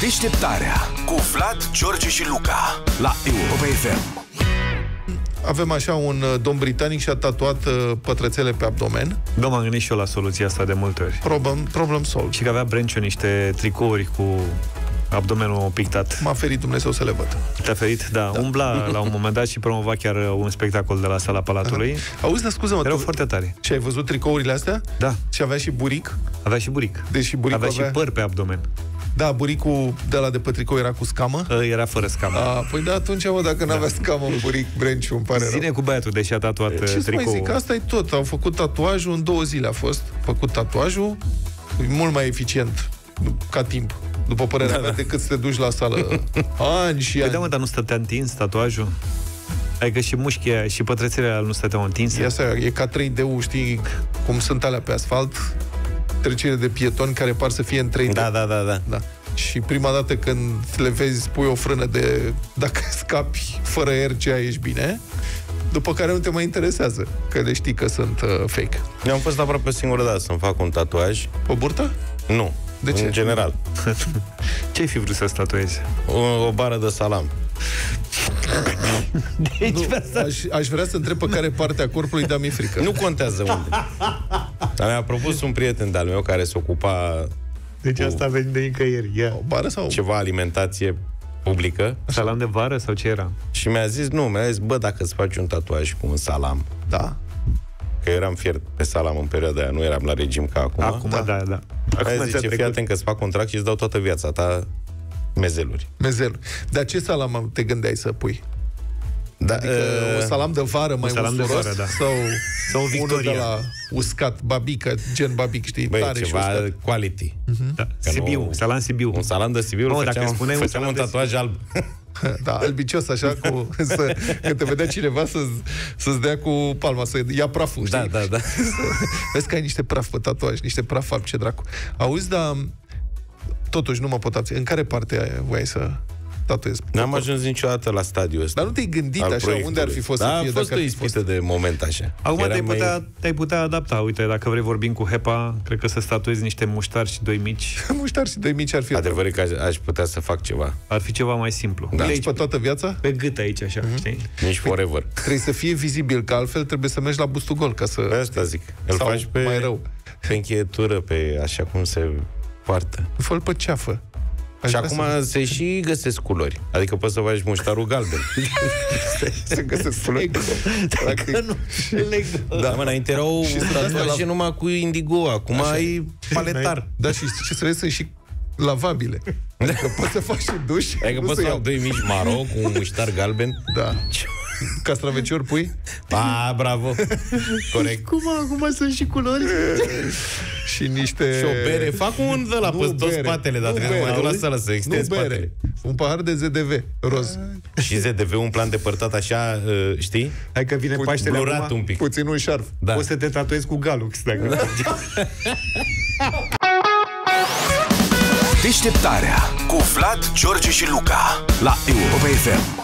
Deșteptarea cu Vlad, George și Luca la Europa FM. Avem așa un uh, domn britanic și a tatuat uh, pătrățele pe abdomen. Da, m-am gândit și eu la soluția asta de multe ori. Problem, problem solved. Și că avea Brenciu niște tricouri cu abdomenul pictat. M-a ferit Dumnezeu să le văd. Te-a ferit? Da. da. Umbla la un moment dat și promova chiar uh, un spectacol de la sala Palatului. Auzi, dar scuză-mă, Erau tu- foarte tare. și ai văzut tricourile astea? Da. Și avea și buric? Avea și buric. Deci buricul avea și avea- păr pe abdomen. Da, buricul de la de pe tricou era cu scamă? Uh, Era fără scamă. A, păi da, atunci, mă, dacă n-avea scamă în buric, Brenciu, îmi pare rău. Zine cu băiatul, deși a tatuat uh, Ce să mai tricoul. zic, asta e tot. Au făcut tatuajul, în două zile a fost făcut tatuajul. E mult mai eficient ca timp, după părerea da, mea, decât să te duci la sală ani și Păi ani. da, mă, dar nu stătea întins tatuajul? Adică și mușchii aia și pătrățele alea nu stăteau întinse? E, asta, e ca 3D-ul, știi, cum sunt alea pe asfalt, trecere de pietoni care par să fie în 3D. Da, da, da, da. Da. Și prima dată când le vezi, pui o frână de dacă scapi fără RCA ești bine, după care nu te mai interesează, că le știi că sunt uh, fake. Eu am fost aproape o singură dată să-mi fac un tatuaj. O burtă? Nu. De ce? În general. Ce ai fi vrut să-ți tatuezi? O, o bară de salam. Deci, Nu, aș, aș vrea să întreb pe care parte a corpului, dar mi-e frică. Nu contează unde. Dar mi-a propus un prieten de-al meu care se ocupa deci asta a venit de nicăieri. Ia. O bară sau... ceva alimentație publică Salam de vară sau ce era? și mi-a zis, nu, mi-a zis, bă, dacă îți faci un tatuaj cu un salam, Da. că eram fiert pe salam în perioada aia, nu eram la regim ca acum. Acum, da, da. da. Acum ți-a zice, fii trecut. atent că îți fac contract și îți dau toată viața ta mezeluri. Mezel. Dar ce salam te gândeai să pui? Da, Adică uh, un salam de vară mai salam de usuros? vară, da. Sau, Sau unul Victoria. de la uscat, babică, gen babic, știi, Băi, tare și ceva uscat. quality. Da. Că Sibiu, nu- salam Sibiu. Un salam de Sibiu, Mamă, îl dacă făceam, îmi spuneai un făceam un salam de tatuaj alb. Da, albicios, așa, cu, să, că te vedea cineva să, să-ți dea cu palma, să ia praful, știi? Da, da, da. Vezi că ai niște praf pe tatuaj, niște praf alb, ce dracu. Auzi, dar totuși nu mă pot abține. În care parte voiai să tatuezi? N-am ajuns niciodată la stadiul ăsta. Dar nu te-ai gândit al așa, proiectului. unde ar fi fost da, să fie a fost dacă o ar fi fost? ispită de moment așa. Acum Era te-ai mai- putea, te-ai putea adapta. Uite, dacă vrei vorbim cu Hepa, cred că să statuezi niște muștari și doi mici. Muștar și doi mici ar fi Adevărul e că aș, aș putea să fac ceva. Ar fi ceva mai simplu. Da. Uite Aici aici, pe toată viața? pe gât aici, așa, știi? Nici forever. Trebuie să fie vizibil, că altfel trebuie să mergi la bustul gol ca să... Pe asta zic. Îl Sau faci pe, mai rău. pe încheietură, pe așa cum se poartă. fă pe ceafă. Aș și vrea acum să, se și găsesc culori. Adică poți să faci muștarul galben. să găsesc culori. Practic. nu da, mă, înainte erau Și sunt astea tatuaje la- numai cu indigo. Acum Așa ai paletar. Da, și ce să vezi, sunt și lavabile. Că poți să faci și duș. Adică nu poți să să iau. fac doi mici maro cu un muștar galben. Da. Castraveciori pui A, bravo. Corect. Cum acum sunt și culori? și niște... Și o bere. Fac un de la Nu pe tot bere. spatele, dar Nu trebuie să bere, mă duc la auzi? sală să Nu extins bere. spatele. Un pahar de ZDV, roz. Și ZDV un plan depărtat așa, uh, știi? Hai că vine Pu- Paștele Blurat acum. un pic. Puțin un șarf. Da. Poți să te tatuezi cu galux, dacă Deșteptarea cu Vlad, George și Luca la Europa FM.